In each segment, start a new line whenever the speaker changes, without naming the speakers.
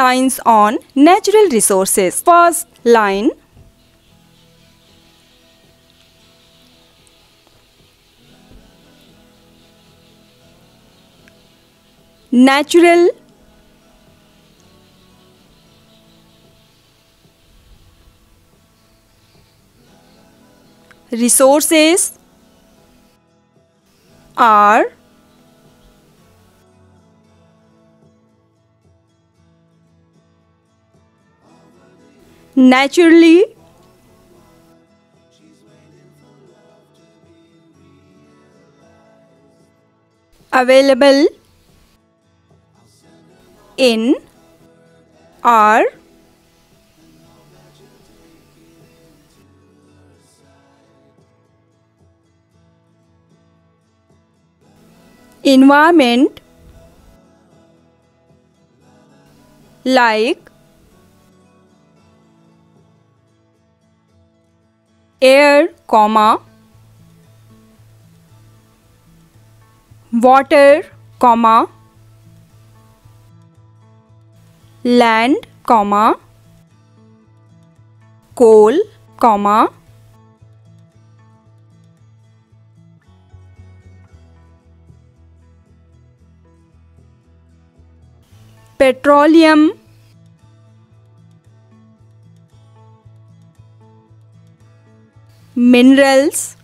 lines on natural resources. First line natural resources are naturally. Available in our environment. Like air comma water comma land comma coal comma petroleum minerals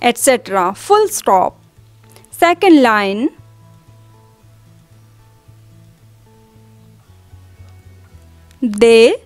etc full stop. Second line. They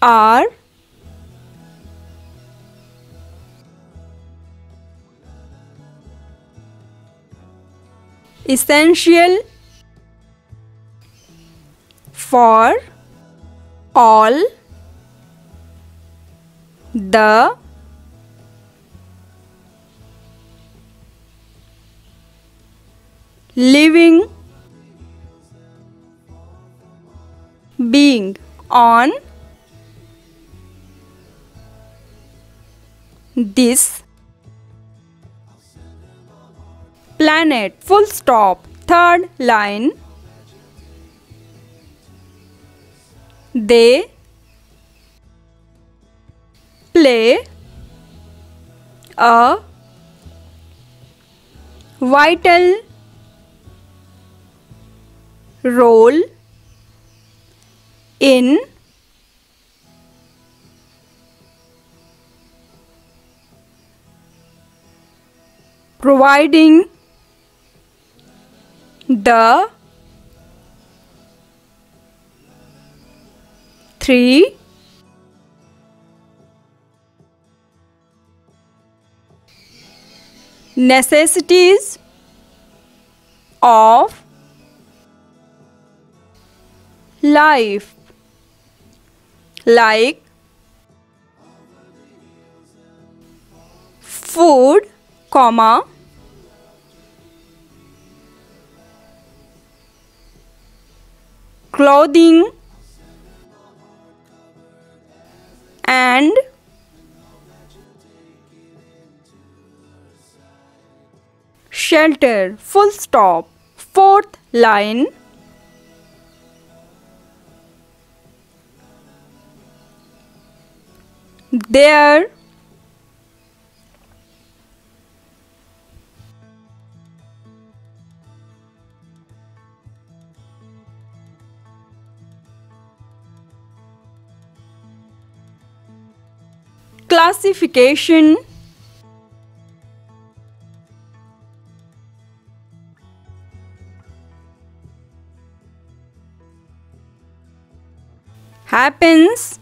are essential for all the living being on this planet full stop third line they play a vital role in providing the three necessities of life. Like food comma clothing and shelter. Full stop. Fourth line. Their. Classification happens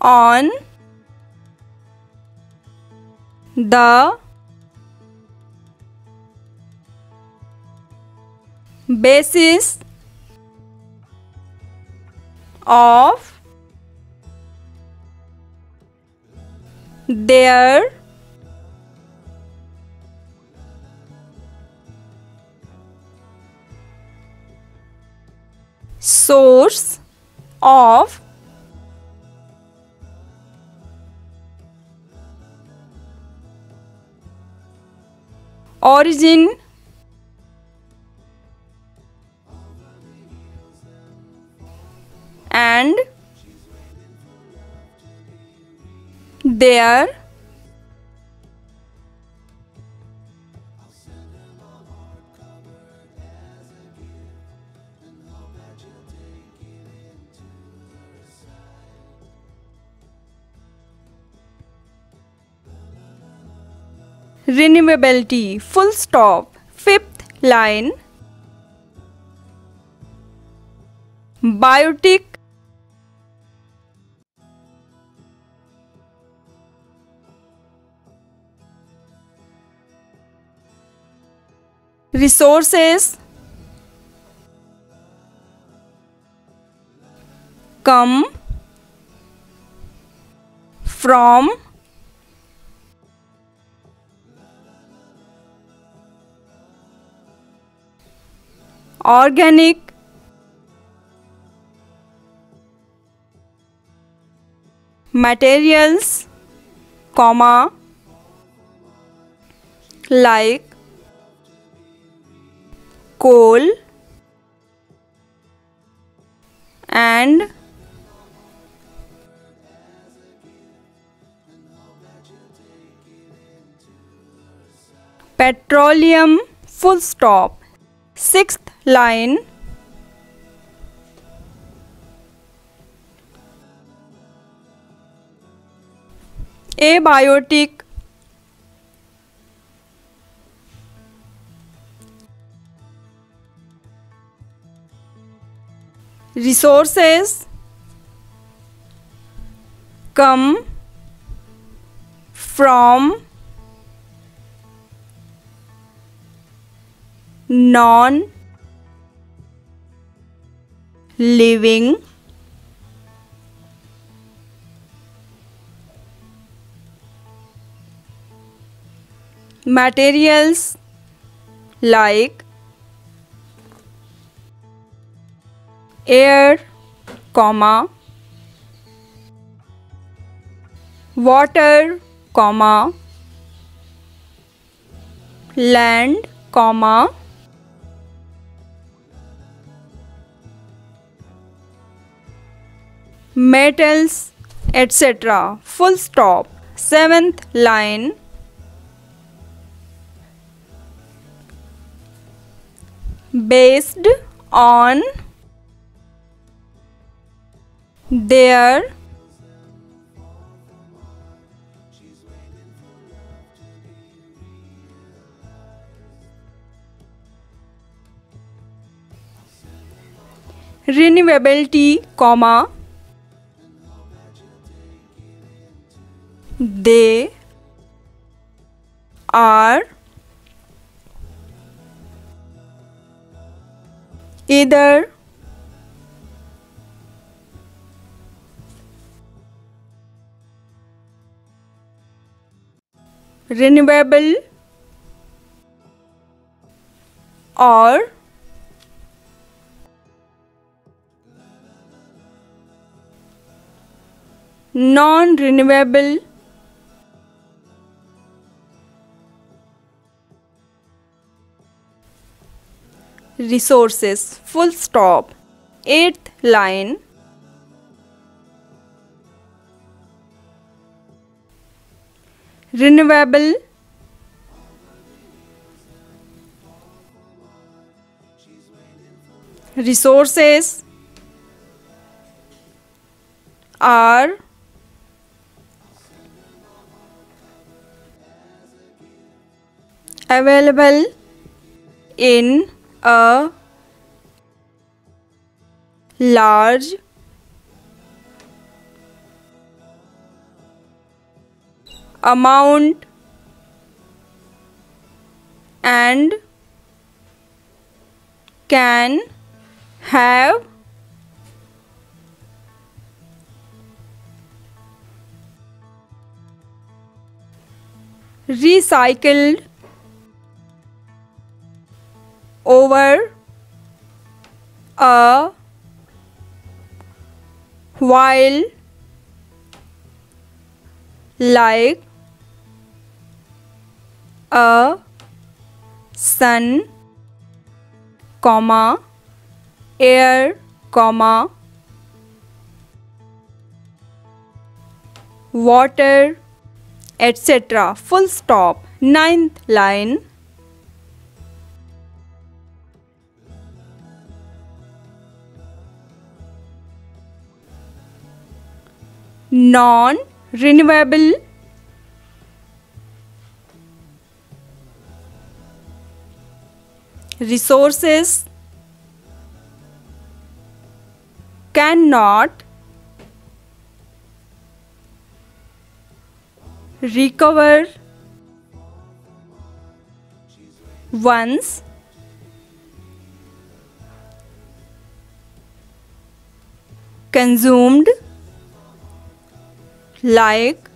on the basis of their source of origin and their renewability full stop. Fifth line. Biotic. Resources. Come. From organic materials comma like coal and petroleum full stop. Sixth line abiotic resources come from non living. Materials like air comma water comma land comma metals etc full stop. Seventh line. Based on their renewability comma they are either renewable or non-renewable resources. Full stop. Eighth line. Renewable. Resources are available in a large amount and can have recycled over a while like a sun comma air comma water etc full stop ninth line non renewable. Resources cannot recover once consumed like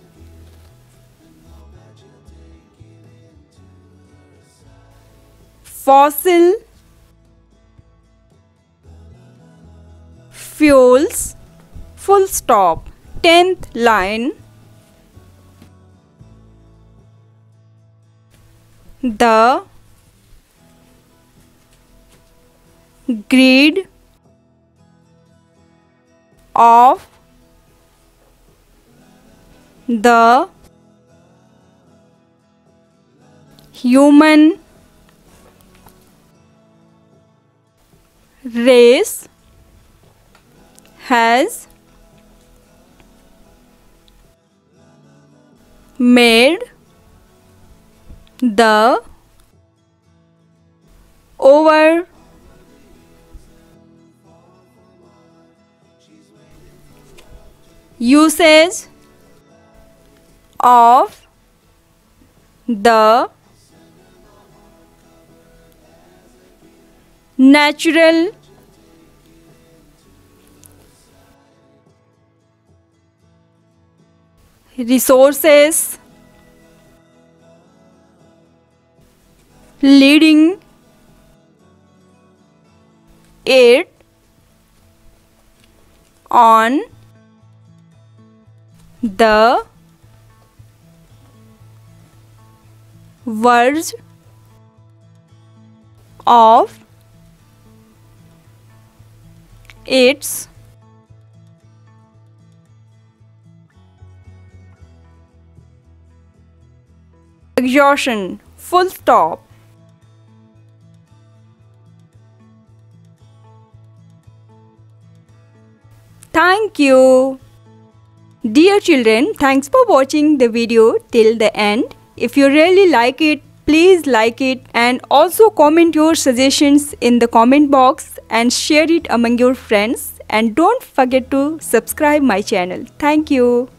fossil fuels full stop. 10th line. The greed of the human race has made the over usage of the natural resources leading it on the verge of its exhaustion. Full stop. Thank you. Dear children thanks for watching the video till the end if you really like it please like it and also comment your suggestions in the comment box and share it among your friends. And don't forget to subscribe my channel. Thank you